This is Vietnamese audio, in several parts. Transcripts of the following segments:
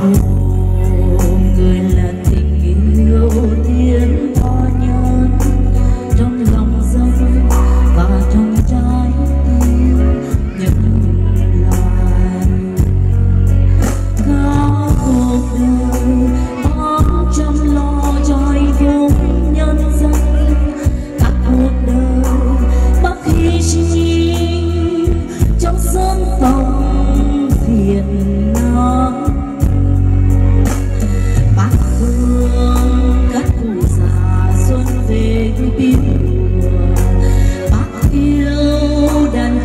Oh.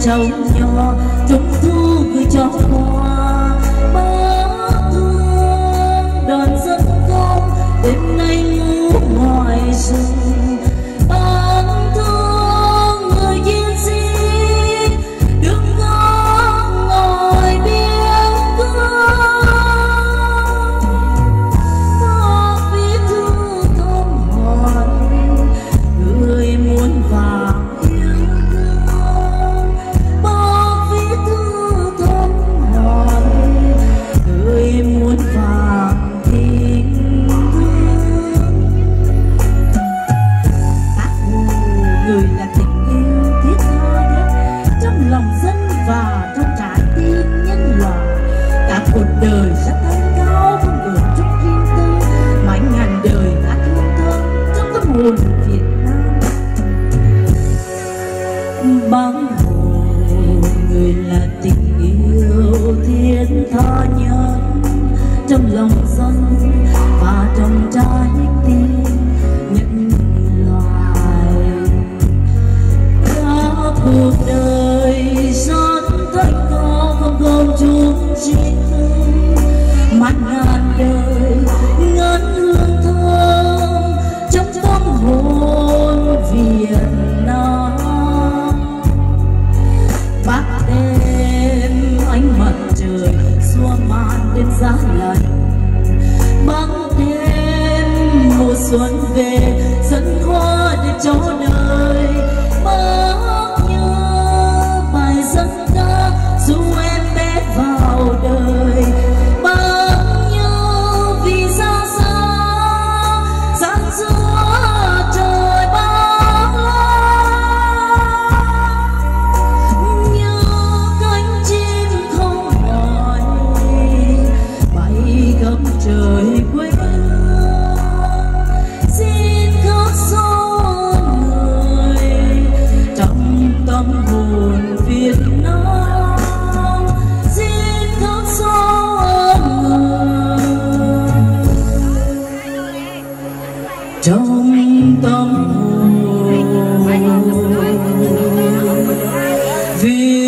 Trâu nho trung thu gửi cho hoa một đời sẽ thanh cao không được chút riêng tư. Mà ngàn đời hát hương thơm trong tâm hồn Việt Nam. Băng hồ, người là tình yêu thiên tha nhân. Trong lòng dân trong tâm hồn.